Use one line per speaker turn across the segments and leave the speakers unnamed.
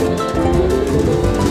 Música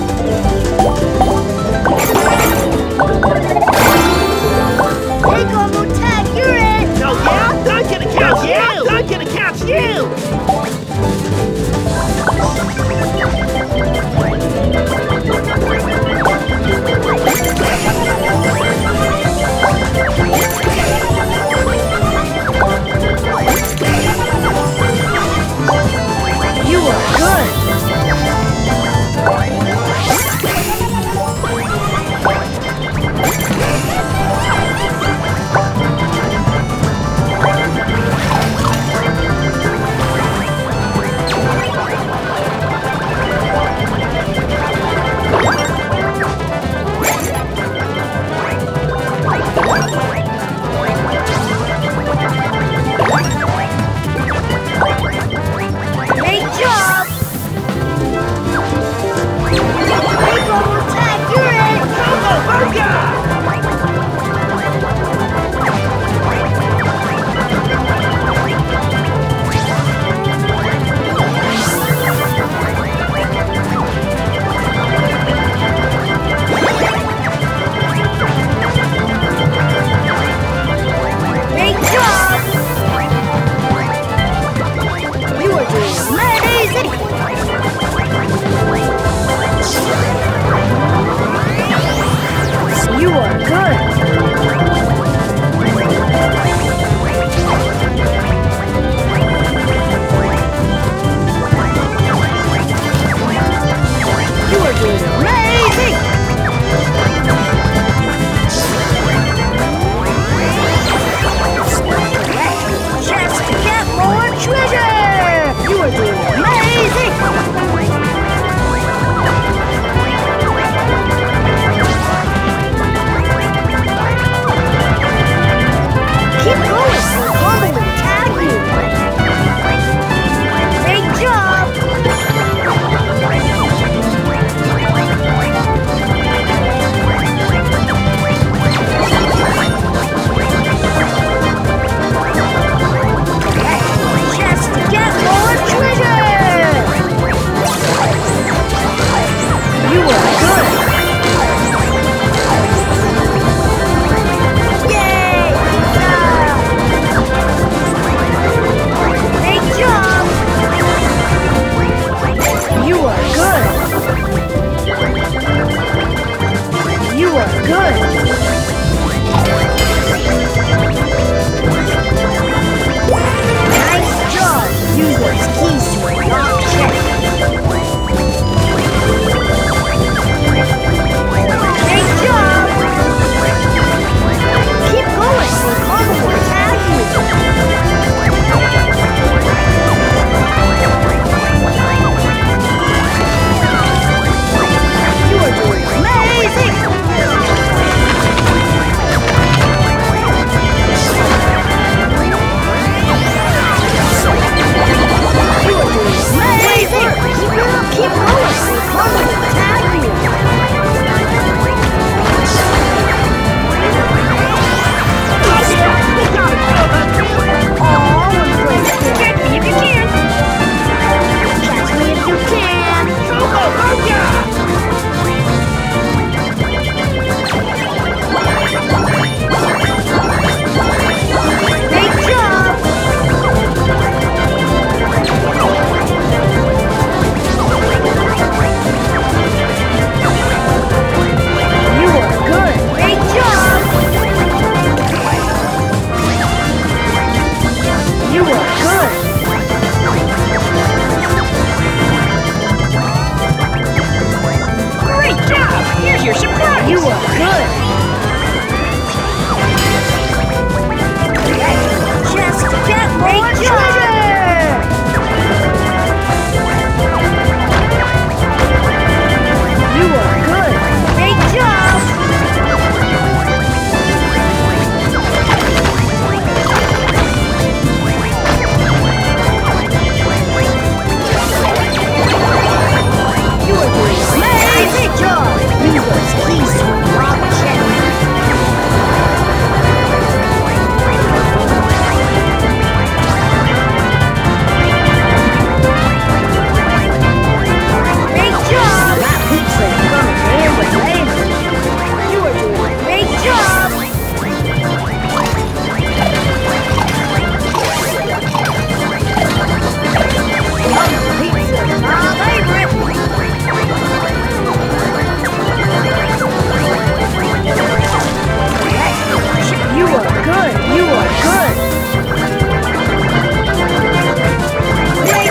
good. You are good.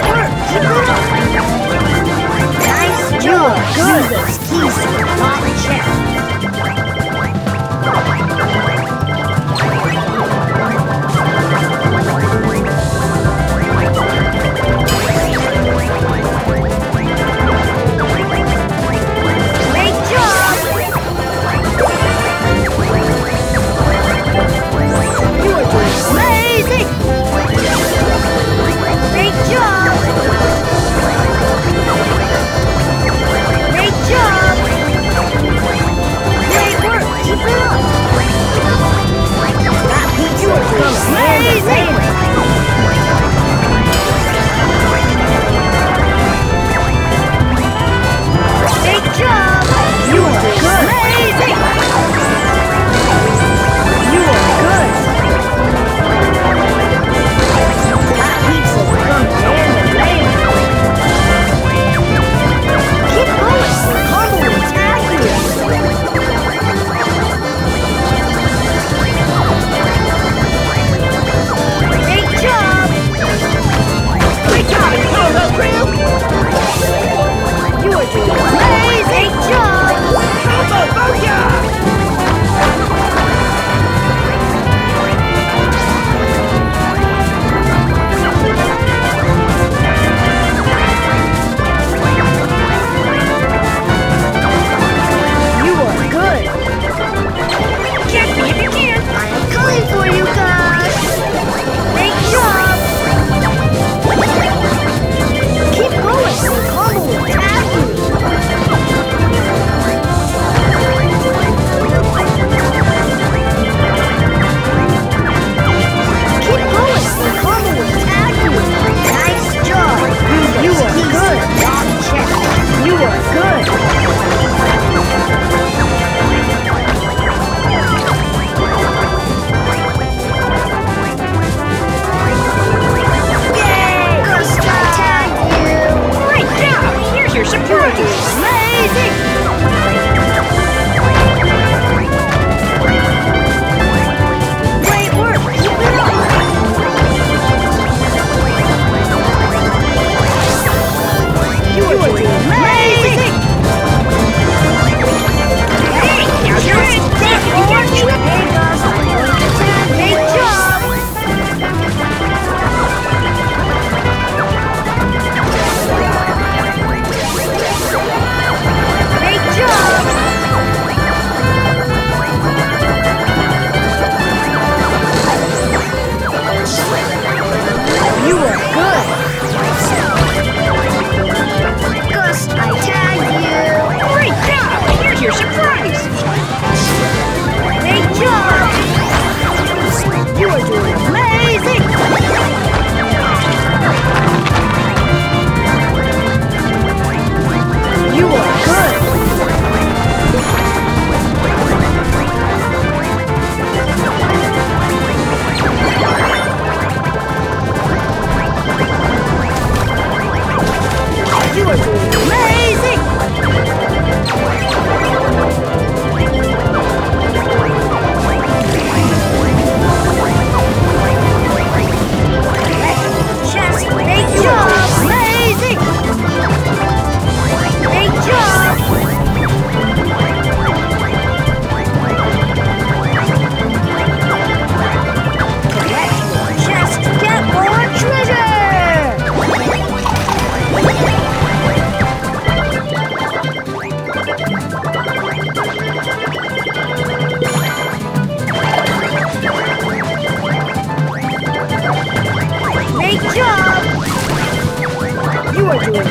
Work. Nice job. You are good. Use those keys to the bottom.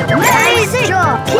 没事。